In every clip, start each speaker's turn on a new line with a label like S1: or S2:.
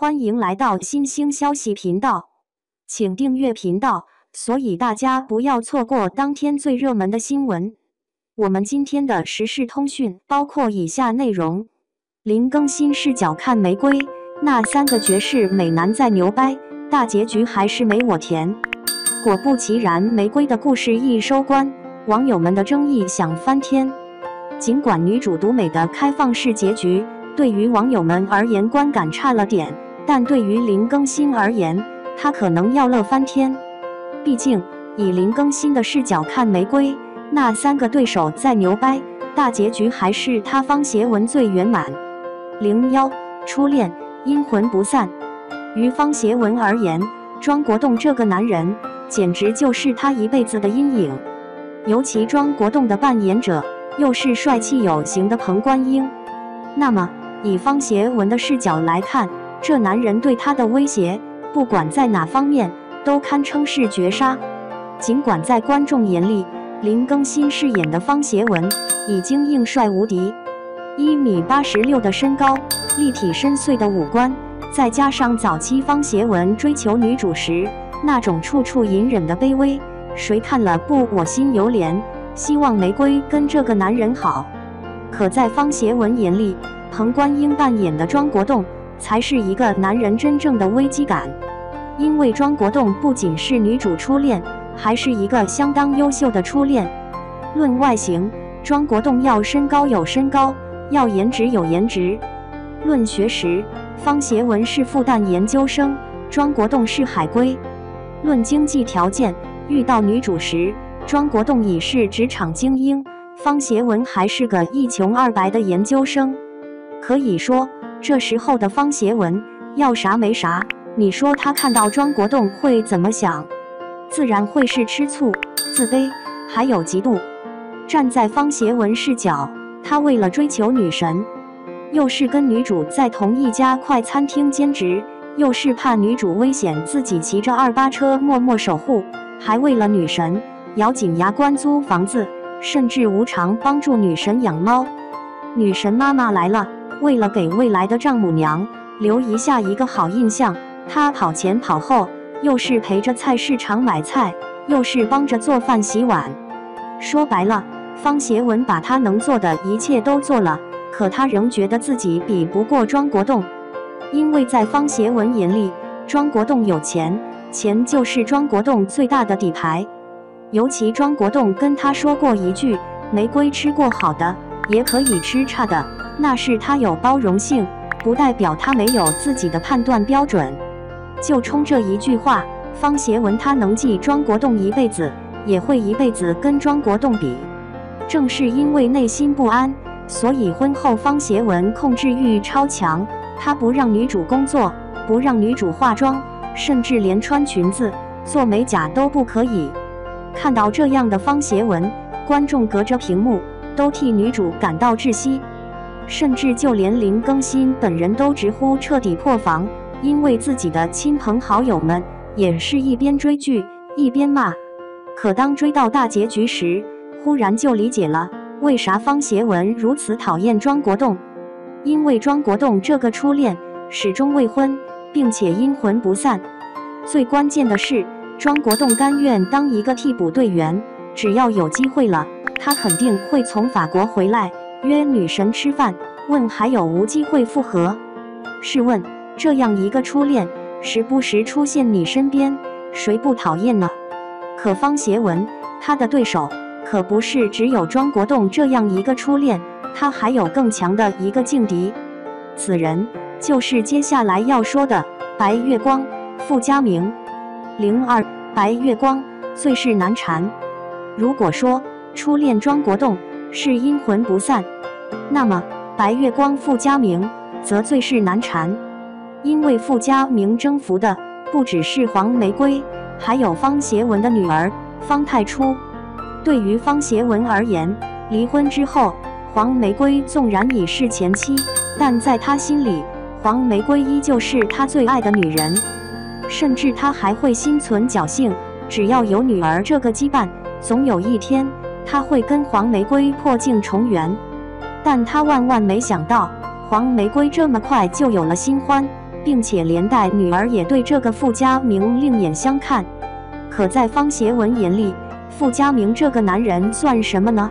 S1: 欢迎来到新兴消息频道，请订阅频道，所以大家不要错过当天最热门的新闻。我们今天的时事通讯包括以下内容：零更新视角看玫瑰，那三个绝世美男在牛掰，大结局还是没我甜。果不其然，玫瑰的故事一收官，网友们的争议响翻天。尽管女主独美的开放式结局对于网友们而言观感差了点。但对于林更新而言，他可能要乐翻天。毕竟以林更新的视角看玫瑰，那三个对手再牛掰，大结局还是他方协文最圆满。零幺初恋阴魂不散。于方协文而言，庄国栋这个男人简直就是他一辈子的阴影。尤其庄国栋的扮演者又是帅气有型的彭冠英，那么以方协文的视角来看。这男人对她的威胁，不管在哪方面，都堪称是绝杀。尽管在观众眼里，林更新饰演的方协文已经硬帅无敌，一米八十六的身高，立体深邃的五官，再加上早期方协文追求女主时那种处处隐忍的卑微，谁看了不我心犹怜？希望玫瑰跟这个男人好。可在方协文眼里，彭冠英扮演的庄国栋。才是一个男人真正的危机感，因为庄国栋不仅是女主初恋，还是一个相当优秀的初恋。论外形，庄国栋要身高有身高，要颜值有颜值；论学识，方协文是复旦研究生，庄国栋是海归；论经济条件，遇到女主时，庄国栋已是职场精英，方协文还是个一穷二白的研究生。可以说。这时候的方协文要啥没啥，你说他看到庄国栋会怎么想？自然会是吃醋、自卑，还有嫉妒。站在方协文视角，他为了追求女神，又是跟女主在同一家快餐厅兼职，又是怕女主危险，自己骑着二八车默默守护，还为了女神咬紧牙关租房子，甚至无偿帮助女神养猫。女神妈妈来了。为了给未来的丈母娘留一下一个好印象，他跑前跑后，又是陪着菜市场买菜，又是帮着做饭洗碗。说白了，方协文把他能做的一切都做了，可他仍觉得自己比不过庄国栋，因为在方协文眼里，庄国栋有钱，钱就是庄国栋最大的底牌。尤其庄国栋跟他说过一句：“玫瑰吃过好的，也可以吃差的。”那是他有包容性，不代表他没有自己的判断标准。就冲这一句话，方协文他能记庄国栋一辈子，也会一辈子跟庄国栋比。正是因为内心不安，所以婚后方协文控制欲超强，他不让女主工作，不让女主化妆，甚至连穿裙子、做美甲都不可以。看到这样的方协文，观众隔着屏幕都替女主感到窒息。甚至就连林更新本人都直呼彻底破防，因为自己的亲朋好友们也是一边追剧一边骂。可当追到大结局时，忽然就理解了为啥方协文如此讨厌庄国栋，因为庄国栋这个初恋始终未婚，并且阴魂不散。最关键的是，庄国栋甘愿当一个替补队员，只要有机会了，他肯定会从法国回来。约女神吃饭，问还有无机会复合？试问这样一个初恋，时不时出现你身边，谁不讨厌呢？可方协文，他的对手可不是只有庄国栋这样一个初恋，他还有更强的一个劲敌，此人就是接下来要说的白月光傅家明。零二白月光最是难缠。如果说初恋庄国栋。是阴魂不散，那么白月光傅家明则最是难缠，因为傅家明征服的不只是黄玫瑰，还有方协文的女儿方太初。对于方协文而言，离婚之后，黄玫瑰纵然已是前妻，但在他心里，黄玫瑰依旧是他最爱的女人，甚至他还会心存侥幸，只要有女儿这个羁绊，总有一天。他会跟黄玫瑰破镜重圆，但他万万没想到，黄玫瑰这么快就有了新欢，并且连带女儿也对这个傅家明另眼相看。可在方协文眼里，傅家明这个男人算什么呢？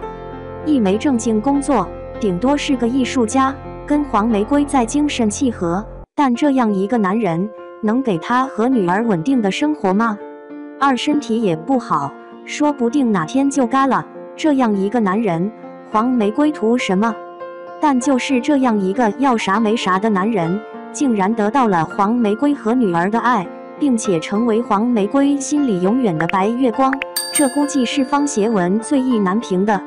S1: 一没正经工作，顶多是个艺术家，跟黄玫瑰在精神契合。但这样一个男人，能给他和女儿稳定的生活吗？二身体也不好，说不定哪天就嘎了。这样一个男人，黄玫瑰图什么？但就是这样一个要啥没啥的男人，竟然得到了黄玫瑰和女儿的爱，并且成为黄玫瑰心里永远的白月光。这估计是方协文最意难平的。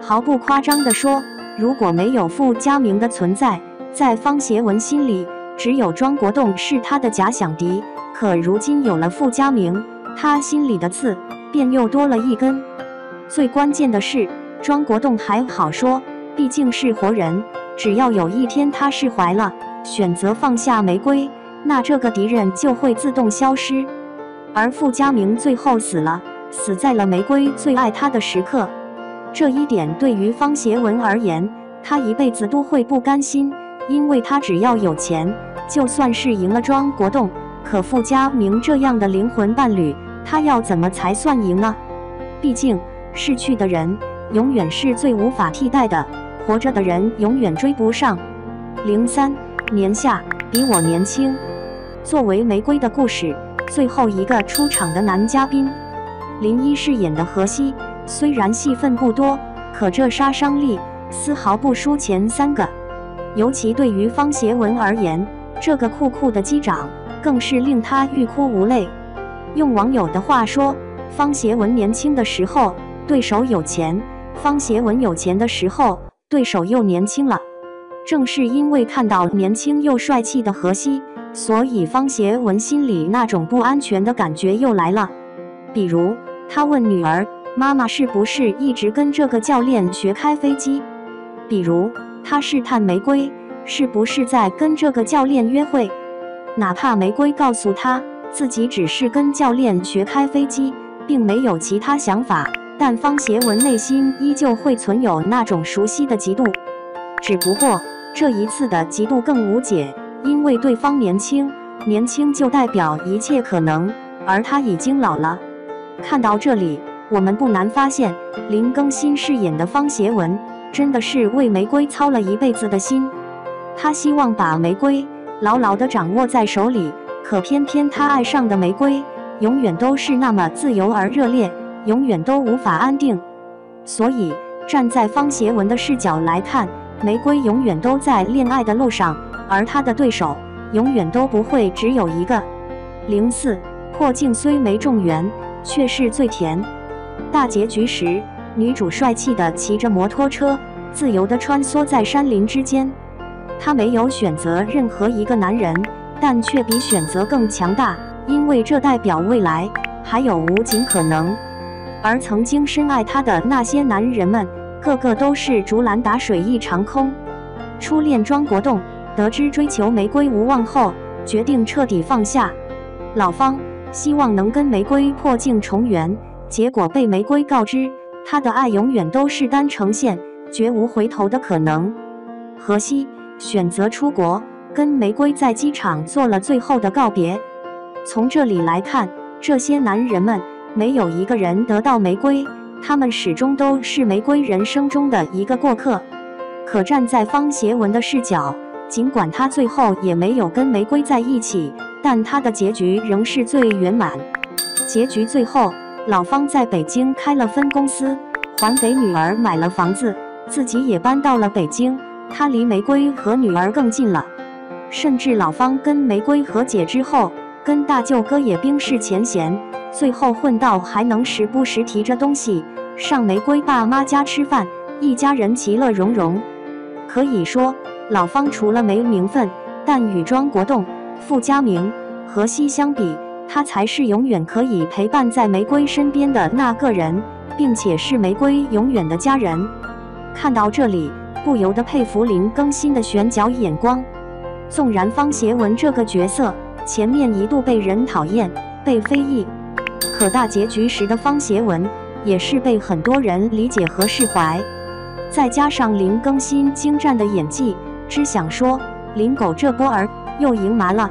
S1: 毫不夸张地说，如果没有傅家明的存在，在方协文心里，只有庄国栋是他的假想敌。可如今有了傅家明，他心里的刺便又多了一根。最关键的是，庄国栋还好说，毕竟是活人，只要有一天他释怀了，选择放下玫瑰，那这个敌人就会自动消失。而傅家明最后死了，死在了玫瑰最爱他的时刻。这一点对于方协文而言，他一辈子都会不甘心，因为他只要有钱，就算是赢了庄国栋，可傅家明这样的灵魂伴侣，他要怎么才算赢呢？毕竟逝去的人永远是最无法替代的，活着的人永远追不上。零三年夏，比我年轻。作为玫瑰的故事最后一个出场的男嘉宾，林一饰演的何西。虽然戏份不多，可这杀伤力丝毫不输前三个。尤其对于方协文而言，这个酷酷的机长更是令他欲哭无泪。用网友的话说，方协文年轻的时候对手有钱，方协文有钱的时候对手又年轻了。正是因为看到年轻又帅气的荷西，所以方协文心里那种不安全的感觉又来了。比如，他问女儿。妈妈是不是一直跟这个教练学开飞机？比如他试探玫瑰，是不是在跟这个教练约会？哪怕玫瑰告诉他自己只是跟教练学开飞机，并没有其他想法，但方协文内心依旧会存有那种熟悉的嫉妒。只不过这一次的嫉妒更无解，因为对方年轻，年轻就代表一切可能，而他已经老了。看到这里。我们不难发现，林更新饰演的方协文真的是为玫瑰操了一辈子的心。他希望把玫瑰牢牢地掌握在手里，可偏偏他爱上的玫瑰永远都是那么自由而热烈，永远都无法安定。所以，站在方协文的视角来看，玫瑰永远都在恋爱的路上，而他的对手永远都不会只有一个。零四破镜虽没中圆，却是最甜。大结局时，女主帅气地骑着摩托车，自由地穿梭在山林之间。她没有选择任何一个男人，但却比选择更强大，因为这代表未来还有无尽可能。而曾经深爱她的那些男人们，个个都是竹篮打水一场空。初恋庄国栋得知追求玫瑰无望后，决定彻底放下。老方希望能跟玫瑰破镜重圆。结果被玫瑰告知，他的爱永远都是单程线，绝无回头的可能。荷西选择出国，跟玫瑰在机场做了最后的告别。从这里来看，这些男人们没有一个人得到玫瑰，他们始终都是玫瑰人生中的一个过客。可站在方协文的视角，尽管他最后也没有跟玫瑰在一起，但他的结局仍是最圆满。结局最后。老方在北京开了分公司，还给女儿买了房子，自己也搬到了北京。他离玫瑰和女儿更近了。甚至老方跟玫瑰和解之后，跟大舅哥也冰释前嫌，最后混到还能时不时提着东西上玫瑰爸妈家吃饭，一家人其乐融融。可以说，老方除了没名分，但与庄国栋、傅家明、荷西相比。他才是永远可以陪伴在玫瑰身边的那个人，并且是玫瑰永远的家人。看到这里，不由得佩服林更新的选角眼光。纵然方协文这个角色前面一度被人讨厌、被非议，可大结局时的方协文也是被很多人理解和释怀。再加上林更新精湛的演技，只想说林狗这波儿又赢麻了。